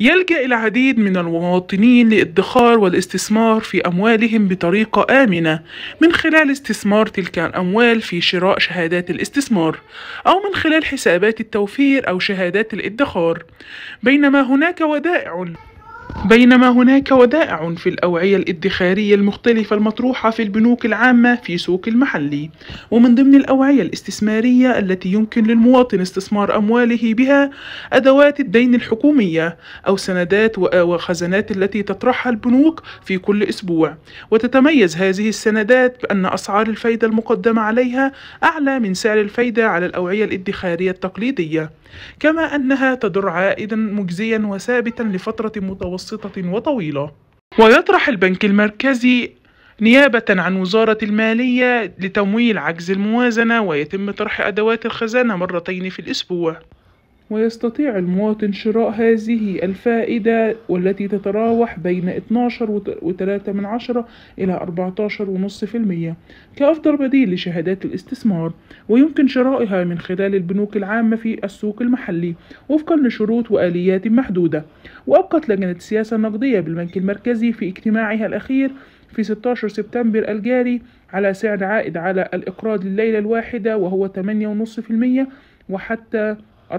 يلجأ العديد من المواطنين للادخار والاستثمار في أموالهم بطريقة آمنة من خلال استثمار تلك الأموال في شراء شهادات الاستثمار أو من خلال حسابات التوفير أو شهادات الادخار. بينما هناك ودائع بينما هناك ودائع في الأوعية الإدخارية المختلفة المطروحة في البنوك العامة في سوق المحلي ومن ضمن الأوعية الاستثمارية التي يمكن للمواطن استثمار أمواله بها أدوات الدين الحكومية أو سندات وخزانات التي تطرحها البنوك في كل أسبوع. وتتميز هذه السندات بأن أسعار الفايدة المقدمة عليها أعلى من سعر الفايدة على الأوعية الإدخارية التقليدية. كما أنها تدر عائدا مجزيا وثابتا لفترة متوسطة وطويلة. ويطرح البنك المركزي نيابة عن وزارة المالية لتمويل عجز الموازنة ويتم طرح أدوات الخزانة مرتين في الأسبوع. ويستطيع المواطن شراء هذه الفائدة والتي تتراوح بين 12 و3 من عشرة إلى 14 ونص في المية كأفضل بديل لشهادات الاستثمار ويمكن شرائها من خلال البنوك العامة في السوق المحلي وفقا لشروط وآليات محدودة. وأبقت لجنة السياسة النقدية بالبنك المركزي في اجتماعها الأخير في 16 سبتمبر الجاري على سعر عائد على الإقراض الليلة الواحدة وهو 8.5% وحتى 14%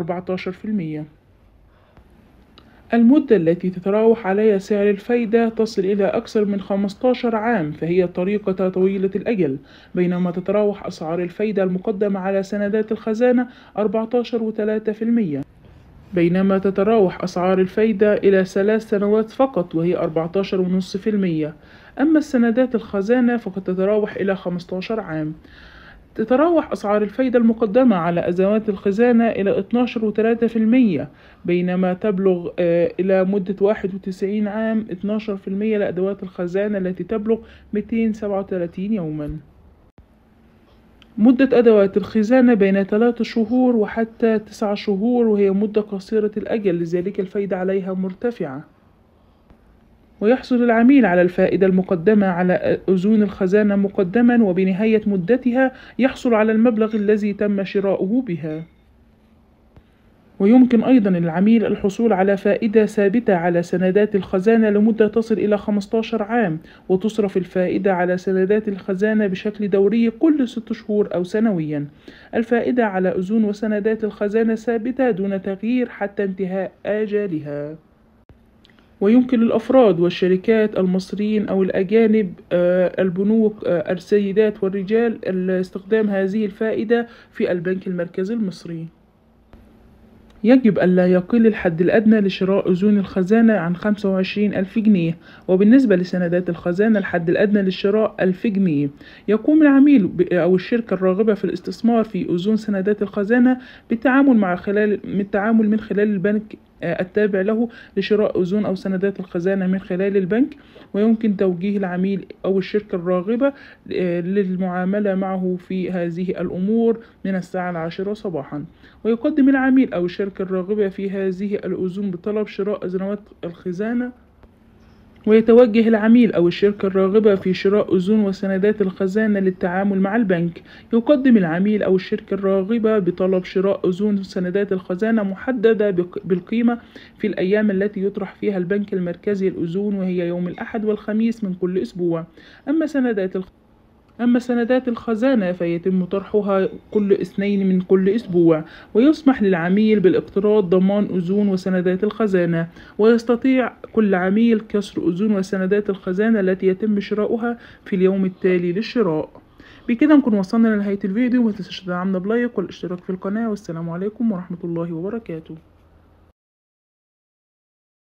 المدة التي تتراوح عليها سعر الفايدة تصل إلى أكثر من 15 عام فهي طريقة طويلة الأجل بينما تتراوح أسعار الفايدة المقدمة على سندات الخزانة 14.3% بينما تتراوح أسعار الفايدة إلى ثلاث سنوات فقط وهي 14.5% أما السندات الخزانة فقد تتراوح إلى 15 عام. تتراوح أسعار الفايدة المقدمة على أزمات الخزانة إلى 12.3% بينما تبلغ إلى مدة 91 عام 12% لأدوات الخزانة التي تبلغ 237 يوما. مدة أدوات الخزانة بين 3 شهور وحتى 9 شهور وهي مدة قصيرة الأجل لذلك الفايدة عليها مرتفعة. ويحصل العميل على الفائدة المقدمة على أذون الخزانة مقدما وبنهاية مدتها يحصل على المبلغ الذي تم شراؤه بها. ويمكن أيضا للعميل الحصول على فائدة ثابتة على سندات الخزانة لمدة تصل إلى 15 عام وتصرف الفائدة على سندات الخزانة بشكل دوري كل ست شهور أو سنويا. الفائدة على أذون وسندات الخزانة ثابتة دون تغيير حتى انتهاء آجالها. ويمكن للأفراد والشركات المصريين أو الأجانب البنوك السيدات والرجال استخدام هذه الفائدة في البنك المركزي المصري. يجب ألا يقل الحد الأدنى لشراء أذون الخزانة عن خمسة وعشرين ألف جنيه وبالنسبة لسندات الخزانة الحد الأدنى للشراء ألف جنيه. يقوم العميل أو الشركة الراغبة في الاستثمار في أذون سندات الخزانة بالتعامل مع خلال التعامل من خلال البنك التابع له لشراء أذون أو سندات الخزانة من خلال البنك ويمكن توجيه العميل أو الشركة الراغبة للمعاملة معه في هذه الأمور من الساعة العاشرة صباحا. ويقدم العميل أو الشركة الراغبة في هذه الأذون بطلب شراء أذنات الخزانة ويتوجه العميل أو الشركة الراغبة في شراء أذون وسندات الخزانة للتعامل مع البنك. يقدم العميل أو الشركة الراغبة بطلب شراء أذون وسندات الخزانة محددة بالقيمة في الأيام التي يطرح فيها البنك المركزي الأذون وهي يوم الأحد والخميس من كل أسبوع. أما سندات الخزانة أما سندات الخزانة فيتم طرحها كل اثنين من كل أسبوع ويسمح للعميل بالاقتراض ضمان أذون وسندات الخزانة ويستطيع كل عميل كسر أذون وسندات الخزانة التي يتم شراؤها في اليوم التالي للشراء. بكده نكون وصلنا لنهاية الفيديو متنساش تدعمنا بلايك والاشتراك في القناة والسلام عليكم ورحمة الله وبركاته.